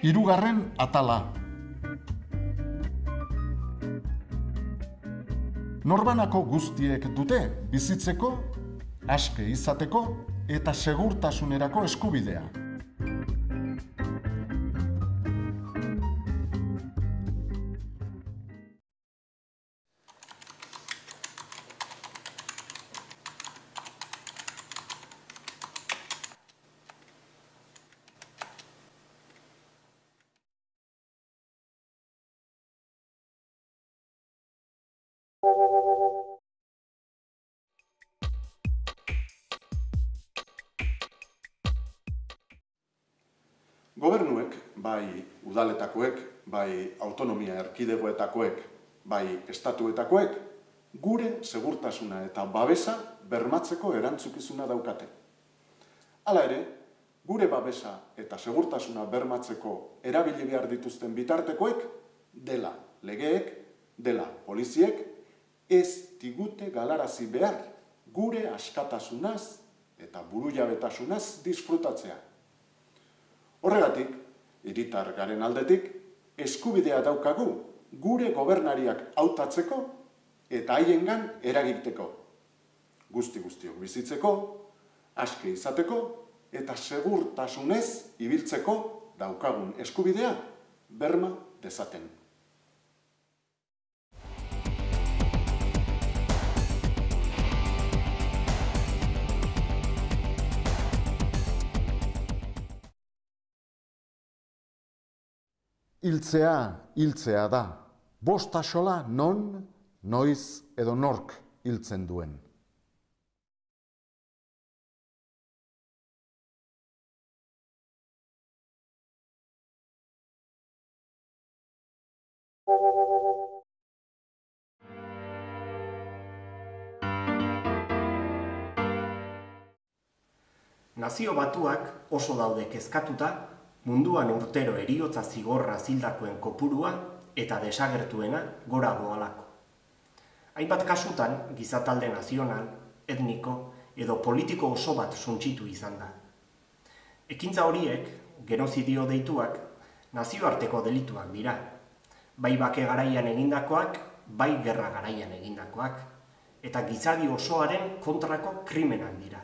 Hirugarren atala. Norbanako guztiek dute bizitzeko, aske izateko eta segurtasunerako eskubidea. Gobernuek, bai udaletakoek, bai autonomia erkidegoetakoek, bai estatuetakoek, gure segurtasuna eta babesa bermatzeko erantzukizuna daukate. Hala ere, gure babesa eta segurtasuna bermatzeko erabili behar dituzten bitartekoek, dela legeek, dela poliziek, ez digute galarazi behar gure askatasunaz eta burujabetasunaz disfrutatzea. Horregatik, hiritar garen aldetik, eskubidea daukagu gure gobernariak hautatzeko eta haiengan eragiteko. Guzti guztiok bizitzeko, aske izateko eta segurtasunez ibiltzeko daukagun eskubidea berma dezaten. Hiltzea, hiltzea da. Bost asola non, noiz edo nork hiltzen duen. Nazio batuak oso daude kezkatuta munduan urtero eriotza zigorra zildakoen kopurua eta desagertuena gora doalako. Hainbat kasutan, gizatalde nazional, etniko edo politiko oso bat suntsitu izan da. Ekintza horiek, genozidio deituak, nazioarteko delituak dira. Bai bake garaian egindakoak, bai gerra garaian egindakoak, eta gizadi osoaren kontrako krimenak dira.